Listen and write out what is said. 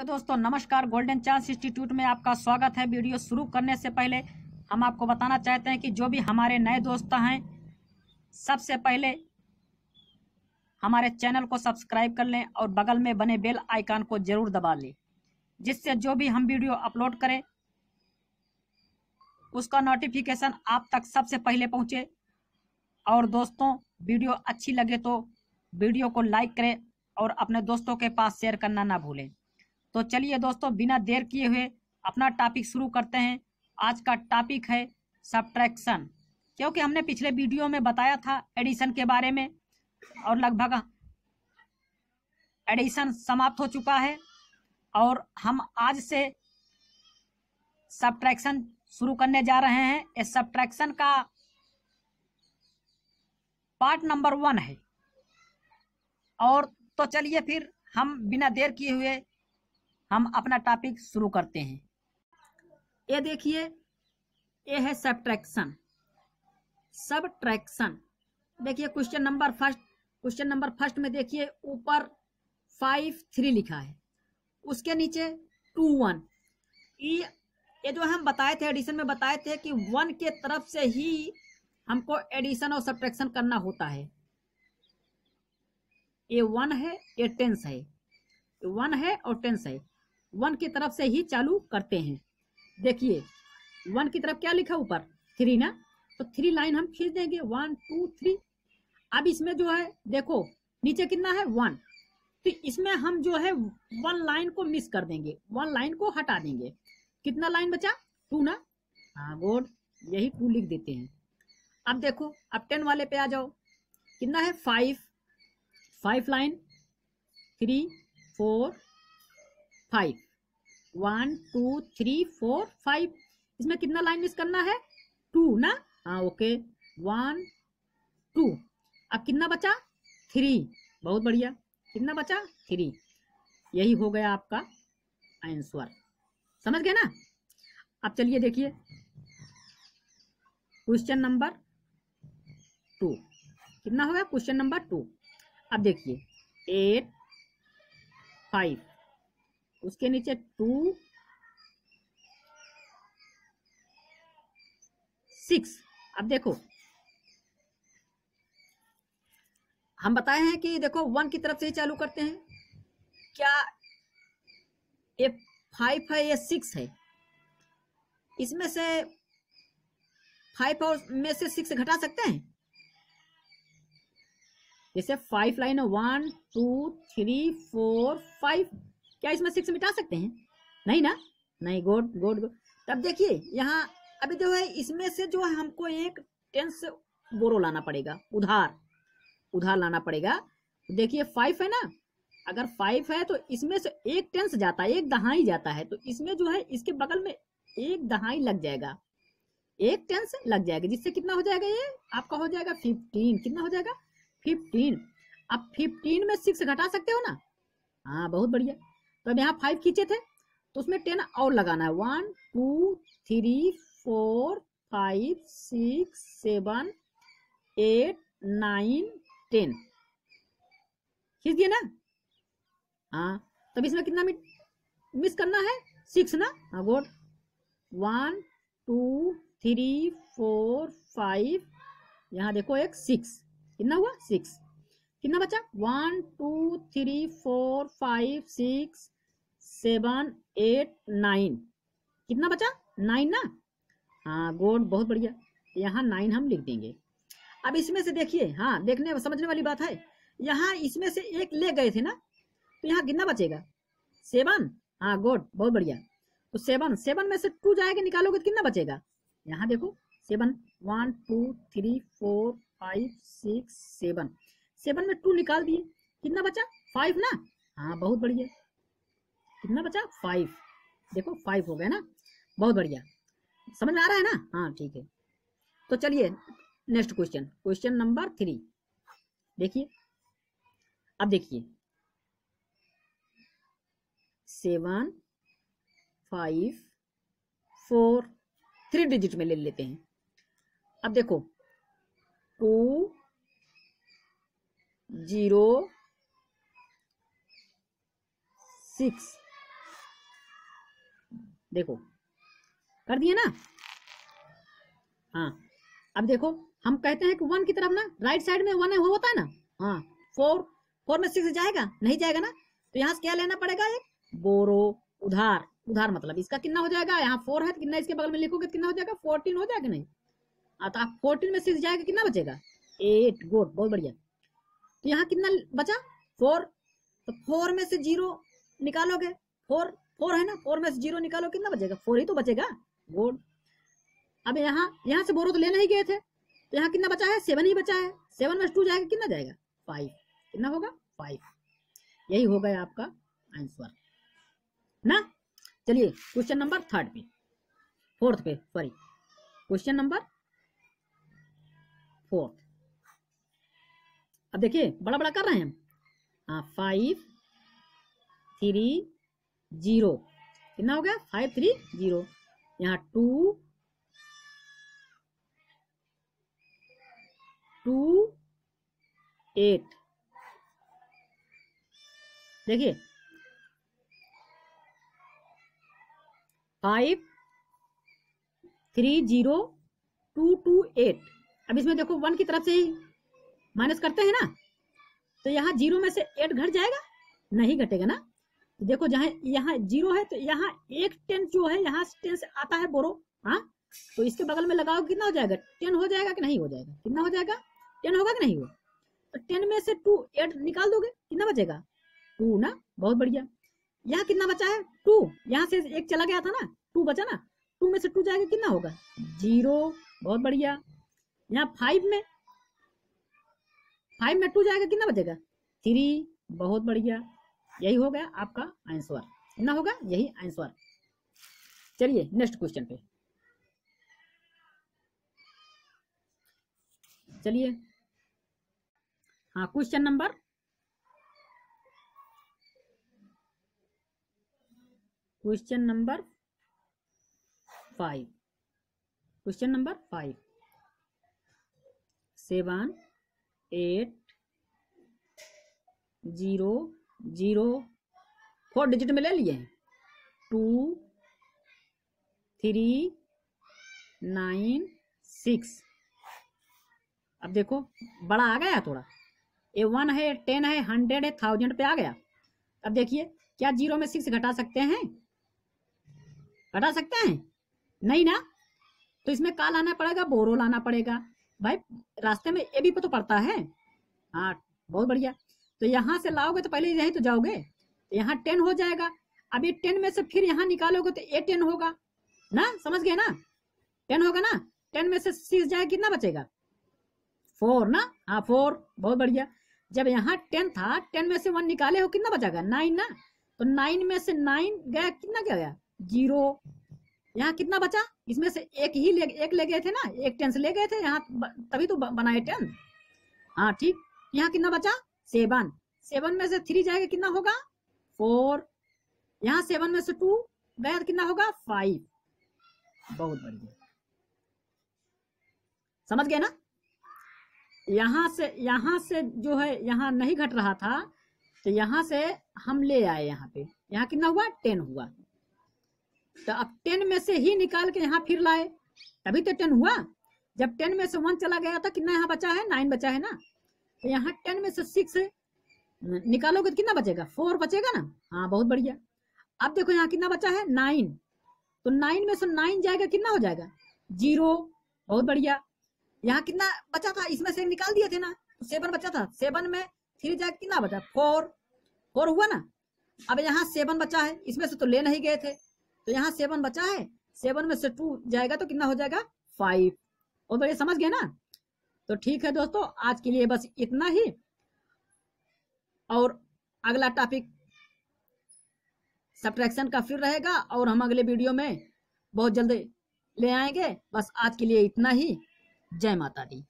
Hello दोस्तों, नमस्कार golden chance institute में आपका स्वागत है। वीडियो शुरू करने से पहले हम आपको बताना चाहते हैं कि जो भी हमारे नए दोस्त हैं, सबसे पहले हमारे चैनल को सब्सक्राइब कर लें और बगल में बने बेल आइकन को ज़रूर दबा लें, जिससे जो भी हम वीडियो अपलोड करें, उसका नोटिफिकेशन आप तक सबसे पहले पहुँचे। और दोस्तों, वीडियो अच्छी लगे तो वीडियो को लाइक करें और अपने दोस्तों के पास शेयर करना ना भूलें। तो चलिए दोस्तों, बिना देर किए हुए अपना टॉपिक शुरू करते हैं। आज का टॉपिक है सब्ट्रैक्शन क्योंकि हमने पिछले वीडियो में बताया था एडिशन के बारे में, और लगभग एडिशन समाप्त हो चुका है, और हम आज से सब्ट्रैक्शन शुरू करने जा रहे हैं। इस सब्ट्रैक्शन का पार्ट नंबर वन है। और तो चलिए फिर हम बिना देर किए हुए हम अपना टॉपिक शुरू करते हैं। ये देखिए, ये है सब्ट्रैक्शन सब्ट्रैक्शन देखिए question number first question number first में देखिए, ऊपर फाइव थ्री लिखा है। उसके नीचे टू वन ये जो हम बताए थे एडिशन में बताए थे कि वन के तरफ़ से ही हमको एडिशन और सब्ट्रैक्शन करना होता है। ये वन है, ये टेंस है। वन है और टेंस है। वन की तरफ़ से ही चालू करते हैं। देखिए, वन की तरफ़ क्या लिखा ऊपर? थ्री ना? तो थ्री लाइन हम खींच देंगे। वन टू थ्री अब इसमें जो है, देखो, नीचे कितना है? वन तो इसमें हम जो है वन लाइन को मिस कर देंगे। वन लाइन को हटा देंगे। कितना लाइन बचा? टू ना? हाँ गुड यही टू लिख देते हैं। अब देखो, अब टेन वाले पे आ जाओ। कितना है? Five five line three four five one two three four five इसमें कितना लाइन मिस करना है? टू ना? हाँ ओके वन टू अब कितना बचा? थ्री बहुत बढ़िया. कितना बचा? थ्री यही हो गया आपका आंसर समझ गए ना? अब चलिए देखिए. क्वेश्चन नंबर टू कितना हो गया? क्वेश्चन नंबर टू अब देखिए. एट फाइव उसके नीचे टू सिक्स अब देखो, हम बताए हैं कि देखो वन की तरफ़ से ही चालू करते हैं। क्या ये फाइव है, ये सिक्स है? इसमें से फाइव और में से सिक्स घटा सकते हैं? जैसे five line one two three four five क्या इसमें सिक्स मिटा सकते हैं? नहीं ना? नहीं गुड गुड तब देखिए, यहाँ, अभी जो है, इसमें से जो है, हमको एक टेंस बोरो लाना पड़ेगा, उधार उधार लाना पड़ेगा। देखिए फाइव है ना? अगर फाइव है तो इसमें से एक टेंस जाता है, एक दहाई जाता है तो इसमें जो है, इसके बगल में एक दहाई लग जाएगा। एक टेंस लग जाएगा, जिससे कितना हो जाएगा ये? आपका हो जाएगा फिफ्टीन कितना हो जाएगा? फिफ्टीन अब फिफ्टीन में सिक्स घटा सकते हो ना? हाँ बहुत बढ़िया। तो अब यहाँ फाइव खींचे थे तो उसमें टेन और लगाना है। One two three four five six seven eight nine ten खींच दिए ना? हाँ तब इसमें कितना मिट मिस करना है? सिक्स ना? हाँ good one two three four five यहाँ देखो एक सिक्स कितना हुआ? सिक्स कितना बचा? One two three four five six seven eight nine कितना बचा? नाइन ना? हाँ गोड बहुत बढ़िया। यहाँ नाइन हम लिख देंगे। अब इसमें से देखिए हाँ देखने, समझने वाली बात है। यहाँ इसमें से एक ले गए थे ना? तो यहाँ कितना बचेगा? सेवन हाँ गुड बहुत बढ़िया। तो सेवन सेवन में से टू जाएगा, निकालोगे तो कितना बचेगा? यहाँ देखो seven one two three four five six seven seven में टू निकाल दिए। कितना बचा? फाइव ना? हाँ बहुत बढ़िया। कितना बचा? फाइव। देखो, फाइव हो गया ना? बहुत बढ़िया। समझ में आ रहा है ना? हाँ ठीक है। तो चलिए next question question number three देखिए। अब देखिए। Seven, five, four, three digit में ले लेते हैं। अब देखो। Two zero, six. देखो, कर दिए ना? हाँ। अब देखो, हम कहते हैं कि वन की तरफ़ ना राइट साइड में वन है, वो होता है ना? हाँ। फोर फोर में सिक्स जाएगा, नहीं जाएगा ना? तो यहाँ से क्या लेना पड़ेगा एक? बोरो उधार। उधार मतलब इसका कितना हो जाएगा? यहाँ फोर है तो कितना इसके बगल में लिखोगे तो कितना हो जाएगा? फोर्टीन हो जाएगा नहीं? हाँ तो आप फोर्टीन में सिक्स जाएगा, कितना बचेगा? एट गुड बहुत बढ़िया। तो यहाँ कितना बचा? फोर तो फोर में से ज़ीरो निकालोगे। फोर फोर है ना? फोर में से ज़ीरो निकालो कितना बचेगा? फोर ही तो बचेगा। गुड अब यहाँ यहाँ से बोरो तो लेना ही गए थे। तो यहाँ कितना बचा है? सेवन ही बचा है। सेवन में टू जाएगा, कितना जाएगा? फाइव कितना होगा? फाइव यही हो गया आपका आंसर ना? चलिए क्वेश्चन नंबर थर्ड पे। फोर्थ पे सॉरी क्वेश्चन नंबर फोर्थ अब देखिए बड़ा बड़ा कर रहे हैं हम। हाँ फाइव थ्री ज़ीरो कितना हो गया? फाइव थ्री ज़ीरो यहाँ टू टू एट देखिए five three zero two two eight अब इसमें देखो वन की तरफ़ से ही माइनस करते हैं ना? तो यहाँ ज़ीरो में से एट घट जाएगा? नहीं घटेगा ना? तो देखो जहाँ यहाँ ज़ीरो है तो यहाँ एक टेन जो है, यहाँ टेन से आता है बोरो। हाँ? तो इसके बगल में लगाओ, कितना हो जाएगा? टेन हो जाएगा कि नहीं हो जाएगा? कितना हो जाएगा? टेन होगा कि नहीं होगा? तो टेन में से टू एट निकाल दोगे, कितना बचेगा? टू ना? बहुत बढ़िया। यहाँ कितना बचा है? टू। यहाँ से एक चला गया था ना? टू बचा ना? टू में से टू जाएगा, कितना होगा? ज़ीरो। बहुत बढ़िया। यहाँ फाइव में फाइव में टू जाएगा, कितना बचेगा? थ्री, बहुत बढ़िया। यही हो गया आपका आंसर। कितना होगा, यही आंसर। चलिए नेक्स्ट क्वेश्चन पे। चलिए। हाँ question number question number five question number five seven. Eight zero zero. Four digit में ले लिए टू, थ्री, नाइन, सिक्स। अब देखो, बड़ा आ गया थोड़ा। ए वन है टेन है, हंड्रेड है, थाउज़ेंड पे आ गया। अब देखिए, क्या ज़ीरो में सिक्स घटा सकते हैं? घटा सकते हैं? नहीं ना? तो इसमें का लाना पड़ेगा, बोरो लाना पड़ेगा। भाई, रास्ते में ए भी तो पड़ता है। हाँ बहुत बढ़िया। तो यहाँ से लाओगे तो पहले यही तो जाओगे। तो यहाँ टेन हो जाएगा। अब ये टेन में से फिर यहाँ निकालोगे तो ए टेन होगा। ना, समझ गए ना? टेन होगा ना? टेन में से सिक्स जाए, कितना बचेगा? फोर ना? हाँ फोर। बहुत बढ़िया। जब यहाँ टेन था, टेन में से वन निकाले हो, कितना बचेगा? नाइन ना? तो नाइन में से नाइन गया, कितना क्या गया? ज़ीरो। यहाँ कितना बचा? इसमें से एक ही ले, एक ले गए थे ना? एक टेन से ले गए थे, यहाँ तभी तो बनाए टेन हाँ ठीक। यहाँ कितना बचा? सेवन। सेवन में से थ्री जाएगा, कितना होगा? फोर यहाँ सेवन में से टू गया कितना होगा? फाइव बहुत बढ़िया। समझ गए ना? यहाँ से यहाँ से जो है, यहाँ नहीं घट रहा था तो यहाँ से हम ले आए यहाँ पे। यहाँ कितना हुआ? टेन हुआ। तो अब टेन में से ही निकाल के यहाँ फिर लाए। तभी तो टेन हुआ। जब टेन में से वन चला गया था, कितना यहाँ बचा है? नाइन बचा है ना? तो यहाँ टेन में से सिक्स निकालोगे तो कितना बचेगा? फोर बचेगा ना? हाँ बहुत बढ़िया। अब देखो यहाँ कितना बचा है? नाइन तो नाइन में से नाइन जाएगा, कितना हो जाएगा? ज़ीरो बहुत बढ़िया। यहाँ कितना बचा था? इसमें से निकाल दिए थे ना? तो सेवन बचा था। सेवन में थ्री जाएगा, कितना बचा? फोर फोर हुआ ना? अब यहाँ सेवन बचा है। इसमें से तो ले नहीं गए थे। तो यहाँ सेवन बचा है। सेवन में से टू जाएगा तो कितना हो जाएगा? फाइव और बढ़िया समझ गए ना? तो ठीक है दोस्तों, आज के लिए बस इतना ही। और अगला टॉपिक सब्ट्रैक्शन का फिर रहेगा और हम अगले वीडियो में बहुत जल्दी ले आएँगे। बस आज के लिए इतना ही। जय माता दी।